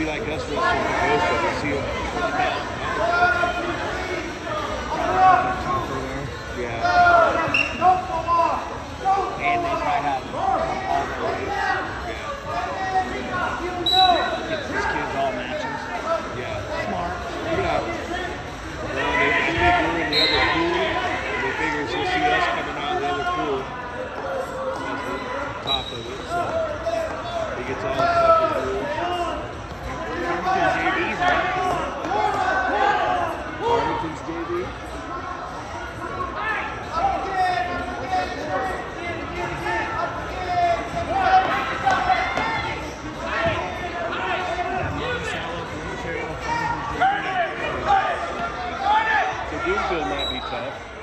is, so we'll see. Yeah. And they might have all the race. Gets these kids all matches. Yeah. Smart. Yeah. Well, I think we're in the other pool. See us top of it. So he gets all fucking. So